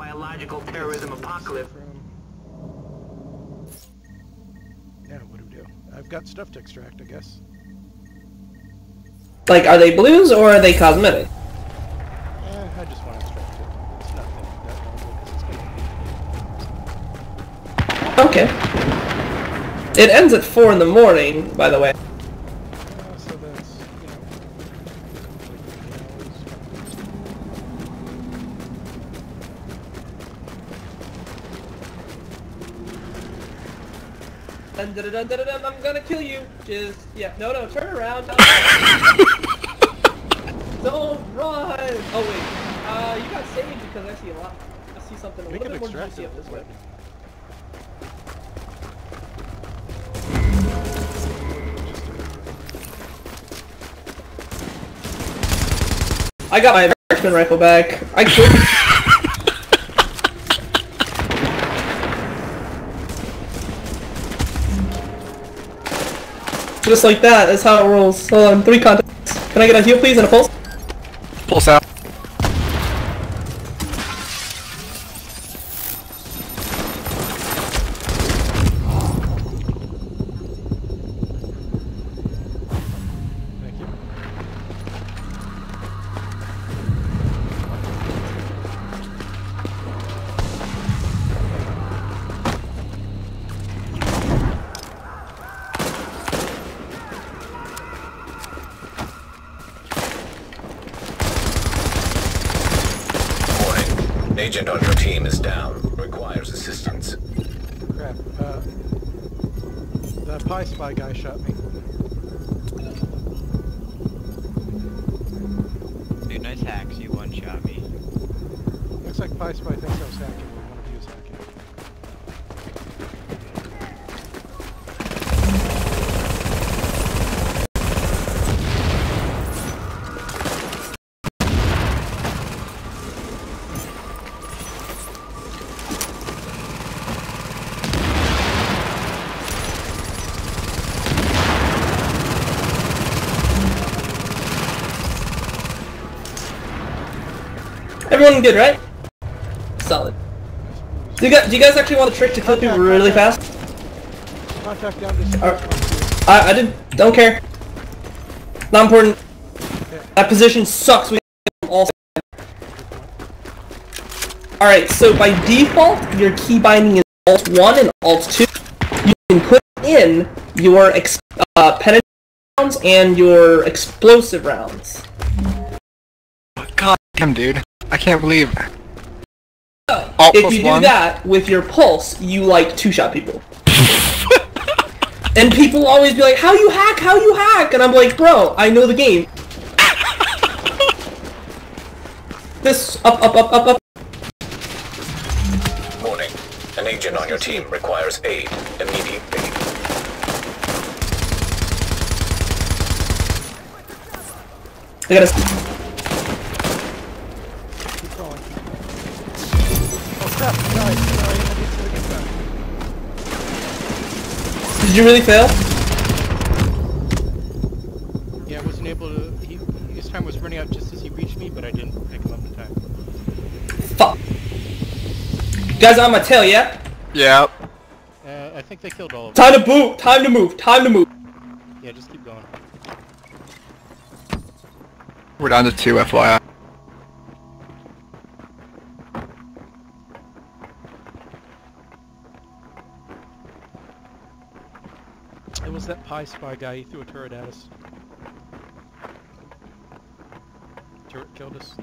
Biological terrorism apocalypse. Yeah, what do we do? I've got stuff to extract, I guess. Like, are they blues or are they cosmetic? Eh, I just want to extract it. It's not that, that valuable 'cause it's gonna Okay. It ends at 4 in the morning, by the way. Uh, so that's, you know, Dun, dun, dun, dun, dun, dun, I'm gonna kill you. Just, yeah, no, no, turn around. Don't run. Oh wait, uh, you got saved because I see a lot. I see something a we little bit more juicy up this way. I got my marksman rifle back. I killed. Just like that, that's how it rolls. Hold on, three contacts. Can I get a heal please and a pulse? Pulse out. Agent on your team is down. Requires assistance. Crap. Uh, the Pie Spy guy shot me. Dude, nice hacks. You one-shot me. Looks like Pie Spy thinks I was hacking, Everyone good, right? Solid. Do you, guys, do you guys actually want the trick to kill people really fast? I, I didn't. Don't care. Not important. That position sucks. We all. All right. So by default, your key binding is Alt One and Alt Two. You can put in your ex- uh, penetrating rounds and your explosive rounds. God damn, dude. I can't believe. So, Alt if you do one? that with your pulse, you like two shot people. and people always be like, "How you hack? How you hack?" And I'm like, "Bro, I know the game." this up, up, up, up, up. Warning. An agent on your team requires aid. Immediately. I gotta. Did you really fail? Yeah, I wasn't able to. He, his time was running out just as he reached me, but I didn't pick him up in time. Fuck. You guys on my tail, yeah? Yep. Uh, I think they killed all of them. Time to boot. Time to move. Time to move. Yeah, just keep going. We're down to two, FYI. It was that Pie Spy guy. He threw a turret at us. Turret killed us.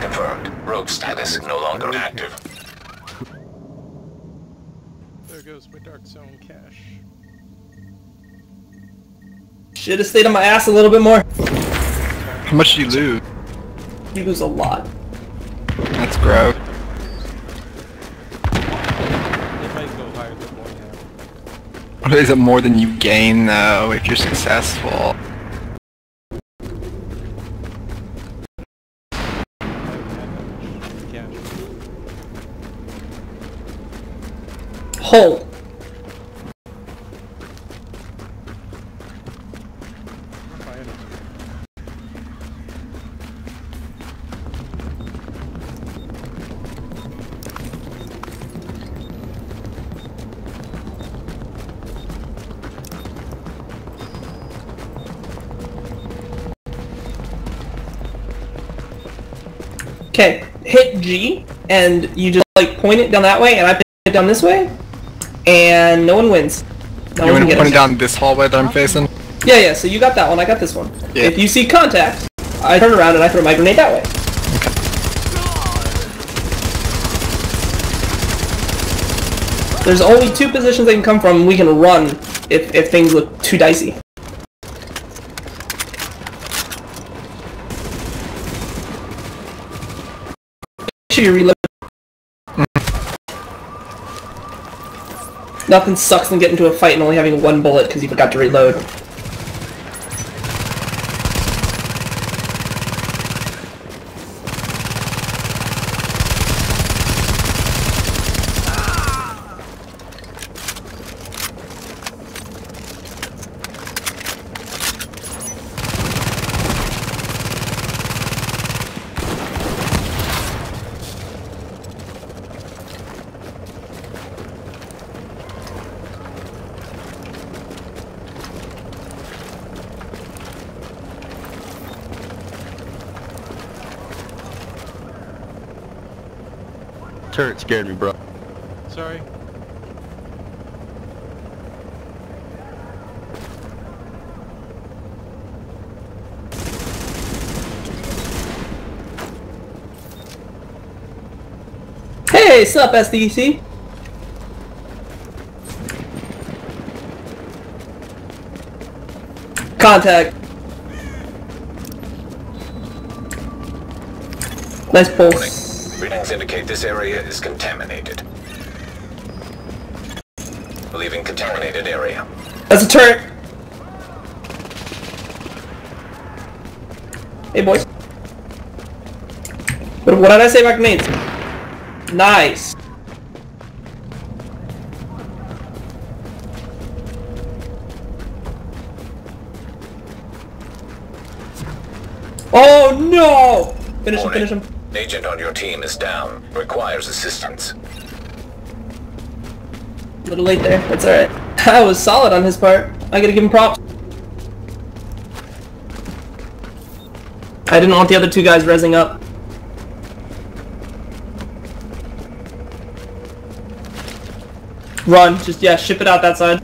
Confirmed. Rogue status no longer active. There goes my Dark Zone cache. Should have stayed on my ass a little bit more. How much do you lose? You lose a lot. That's gross. Is it more than you gain though if you're successful? Hole. Okay, hit G, and you just like point it down that way, and I point it down this way, and no one wins. No You want to point it down this hallway that I'm facing? Yeah, yeah. So you got that one. I got this one. Yeah. If you see contact, I turn around and I throw my grenade that way. There's only two positions they can come from. We can run if if things look too dicey. Sure you reload. Mm. Nothing sucks than getting into a fight and only having one bullet because you forgot to reload. Turret scared me, bro. Sorry. Hey, sup, SDC? Contact. Nice pulse. Indicate this area is contaminated. Leaving contaminated area. That's a turret. Hey, boys. What, what did I say about grenades? Nice. Oh no! Finish him, finish him. Agent on your team is down. Requires assistance. A little late there. That's alright. That was solid on his part. I gotta give him props. I didn't want the other two guys resing up. Run. Just, yeah, ship it out that side.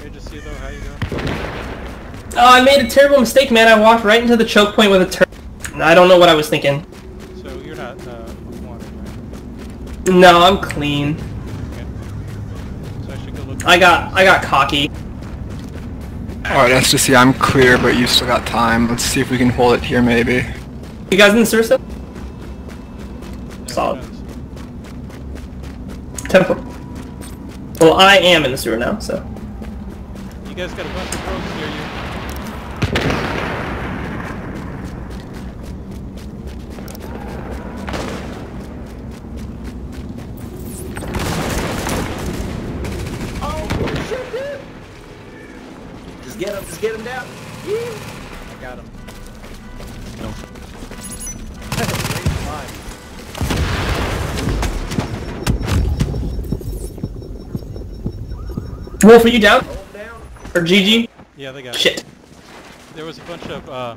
Hey, just see though how you go. Oh, I made a terrible mistake, man. I walked right into the choke point with a turn. I don't know what I was thinking. So you're not uh, wanted, right? No, I'm clean. Okay. So I should go look. I got, I got cocky. Alright, SDC, I'm clear, but you still got time. Let's see if we can hold it here, maybe. You guys in the sewer still? Yeah, solid. depends. Tempo. Well, I am in the sewer now, so. You guys got a bunch of rogues near you. Wolf, are you down? Or GG? Yeah, they got it. Shit. There was a bunch of uh,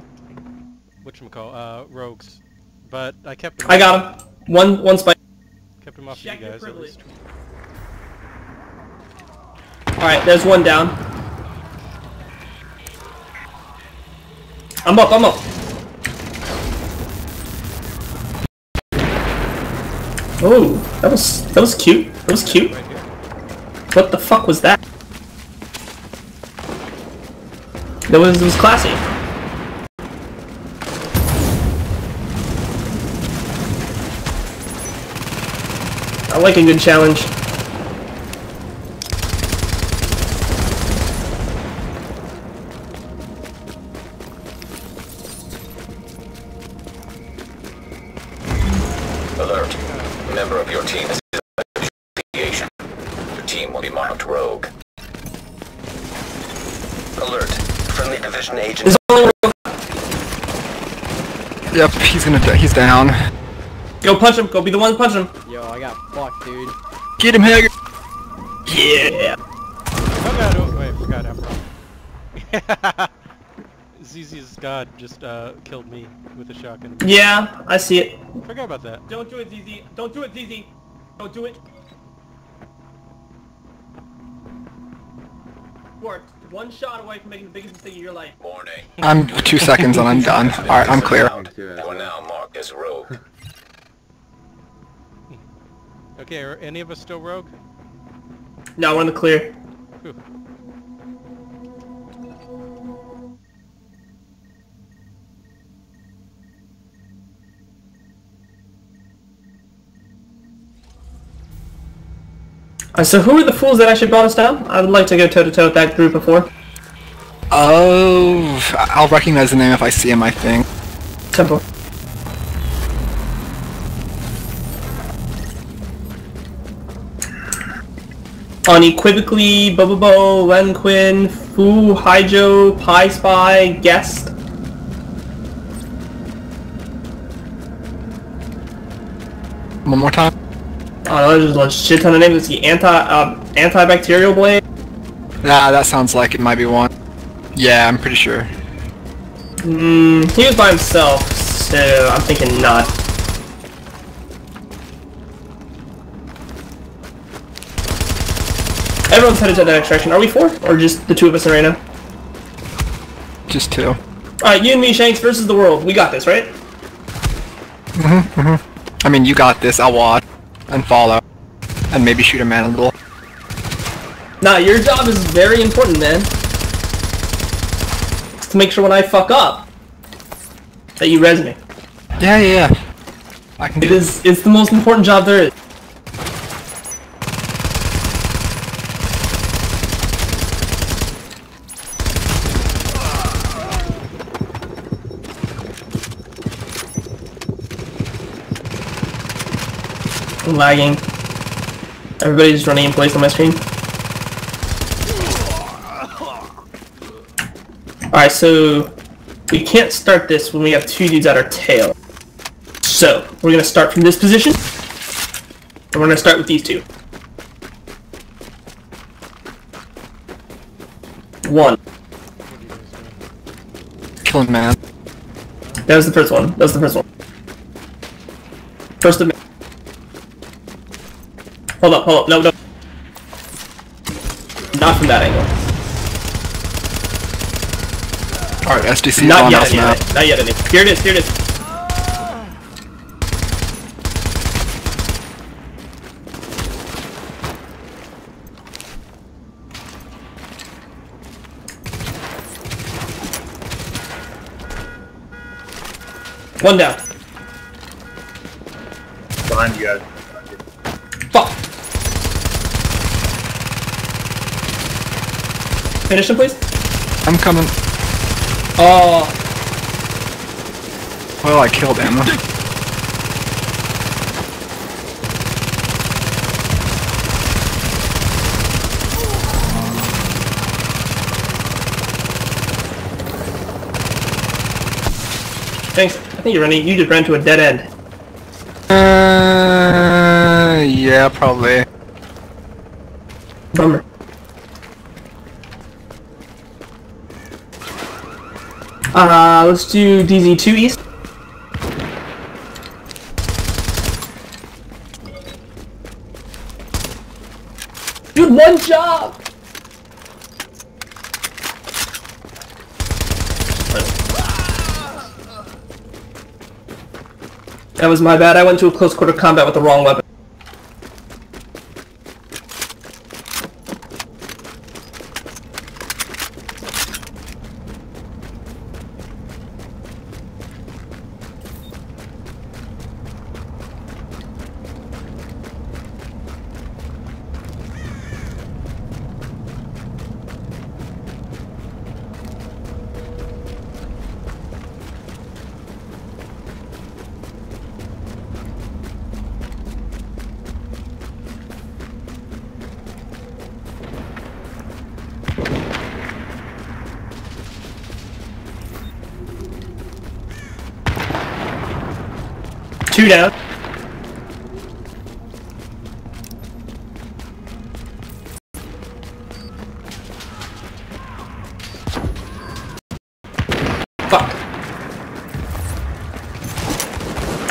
whatchamacall, uh, rogues, but I kept them. I got him. One, one spike. Kept them off Check you guys at least. Alright, there's one down. I'm up, I'm up. Oh, that was that was cute. That was cute. What the fuck was that? That was, it was classy. I like a good challenge. He's gonna. di- He's down. Go punch him. Go be the one to punch him. Yo, I got fucked, dude. Get him, Hager. Yeah. Oh god, oh, wait, I forgot, I'm. ZZ's god just uh, killed me with a shotgun. Yeah, I see it. Forgot about that. Don't do it, ZZ. Don't do it, ZZ. Don't do it. Worked. One shot away from making the biggest mistake of your life. Warning. I'm two seconds and I'm done. All right, I'm clear. You are now marked as rogue. Okay, are any of us still rogue? No, we're in the clear. Whew. Uh, so who are the fools that actually brought us down? I would like to go toe to toe with that group before. Oh, I'll recognize the name if I see him. I think. Temple. Unequivocally, Bobobo, Len Quinn, Fu, Haijo, Pi Spy, Guest. One more time. Oh, there's a shit ton of names. Let's see, anti, uh, antibacterial blade. Nah, that sounds like it might be one. Yeah, I'm pretty sure. Mm, he was by himself, so I'm thinking not. Everyone's headed to that extraction. Are we four? Or just the two of us in right now? Just two. Alright, you and me, Shanks, versus the world. We got this, right? Mhm, mhm. I mean, you got this. I'll watch and follow, and maybe shoot a man a little. Nah, your job is very important, man. It's to make sure when I fuck up, that you res me. Yeah, yeah, yeah. I can It do is, it's the most important job there is. I'm lagging. Everybody's running in place on my screen. Alright, so we can't start this when we have two dudes at our tail. So, we're gonna start from this position. And we're gonna start with these two. One. kill man. That was the first one. That was the first one. First of Hold up, hold up, no, no. Not from that angle. All right, SDC Not on yet, us any, now. not yet, any. Here it is, here it is. One down. Behind you guys. Finish him, please. I'm coming. Oh, Well, I killed him. thanks. I think you're running. You just ran to a dead end. Uh, yeah, probably. Uh, let's do DZ2 East. Dude, one job! That was my bad. I went to a close quarter combat with the wrong weapon. Two down. Fuck.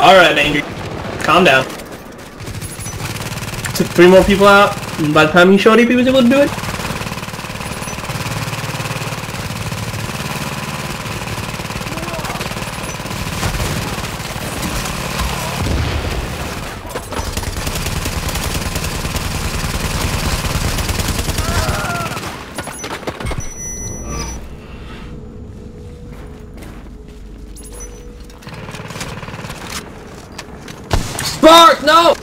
Alright, Angry. Calm down. Took three more people out, by the time he showed up, he was able to do it. Spark, no!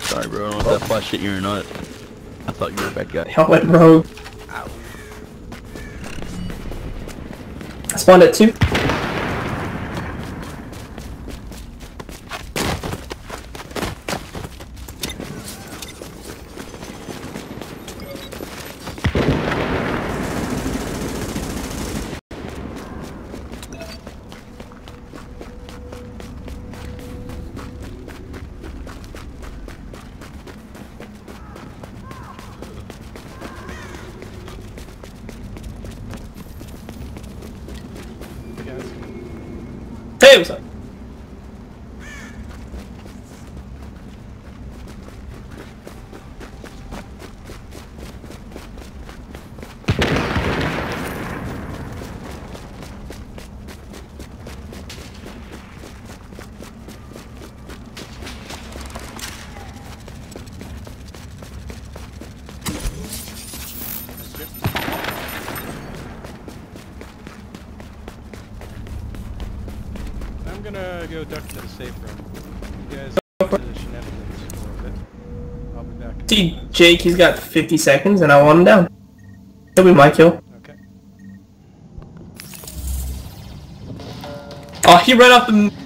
Sorry, bro. I don't know if that flash hit you or not. I thought you were a bad guy. Y'all went rogue. I spawned at two. Hey guys. Hey, what's up? I'm gonna go duck to the safe room. You guys the shenanigans for a bit. I'll be back. See, Jake, he's got 50 seconds, and I want him down. He'll be my kill. Okay. Oh, he ran off the...